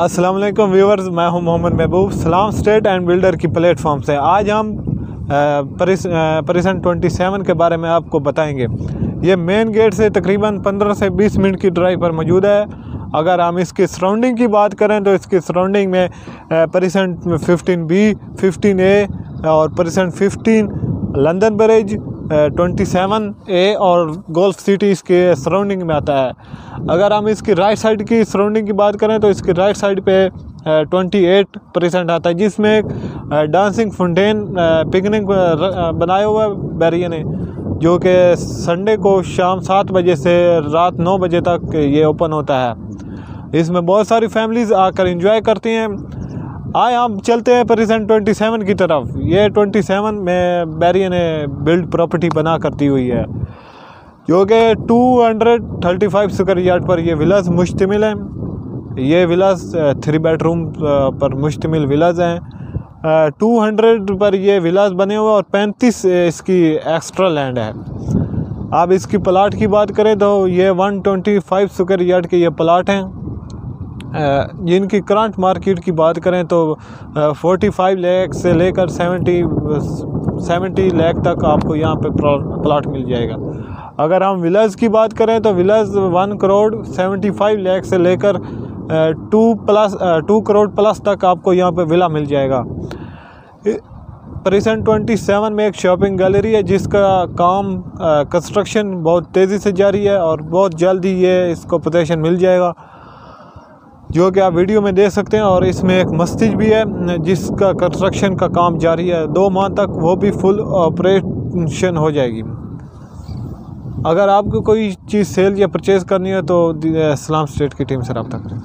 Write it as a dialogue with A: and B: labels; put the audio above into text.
A: अस्सलाम वालेकुम व्यूवर्स मैं हूँ Mohammad Mahboob, Salaam estate and builder की प्लेटफॉर्म से। आज हम परिसन ट्वेंटी सेवन के बारे में आपको बताएँगे। ये मेन गेट से तकरीबन 15 से 20 मिनट की ड्राइव पर मौजूद है। अगर हम इसकी सराउंडिंग की बात करें तो इसकी सराउंडिंग में परिसन फिफ्टीन बी फिफ्टीन ए और परिसेंट fifteen London Bridge twenty seven A और गोल्फ सिटी इसके सराउंडिंग में आता है। अगर हम इसकी राइट साइड की सराउंडिंग की बात करें तो इसकी राइट साइड पे ट्वेंटी एट परसेंट आता है, जिसमें डांसिंग फुंटेन पिकनिक बनाया हुआ बैरिया ने, जो कि संडे को शाम सात बजे से रात नौ बजे तक ये ओपन होता है। इसमें बहुत सारी फैमिलीज़ आकर इंजॉय करती हैं। आए, हम चलते हैं परिसन 27 की तरफ़। ये 27 में बैरिया ने बिल्ड प्रॉपर्टी बना करती हुई है। जो कि 235 स्क्वायर यार्ड पर यह विलास मुश्तमिल है। ये विलास थ्री बेडरूम पर मुश्तमिल विलास हैं। टू हंड्रेड पर ये विलास बने हुए और पैंतीस इसकी एक्स्ट्रा लैंड है। आप इसकी प्लाट की बात करें तो ये 125 स्क्वायर यार्ड के ये प्लाट हैं। जिनकी करंट मार्केट की बात करें तो 45 लाख से लेकर 70 70 लाख तक आपको यहाँ पे प्लाट मिल जाएगा। अगर हम विलाज की बात करें तो विलाज वन करोड़ 75 लाख से लेकर two plus two crore plus तक आपको यहाँ पे विला मिल जाएगा। परिसन 27 में एक शॉपिंग गैलरी है, जिसका काम कंस्ट्रक्शन बहुत तेज़ी से जारी है और बहुत जल्द ही ये इसको पोजेशन मिल जाएगा। जो कि आप वीडियो में देख सकते हैं और इसमें एक मस्जिद भी है, जिसका कंस्ट्रक्शन का काम जारी है। दो माह तक वो भी फुल ऑपरेशन हो जाएगी। अगर आपको कोई चीज़ सेल या परचेज़ करनी है तो इस्लाम स्टेट की टीम से रबता करें।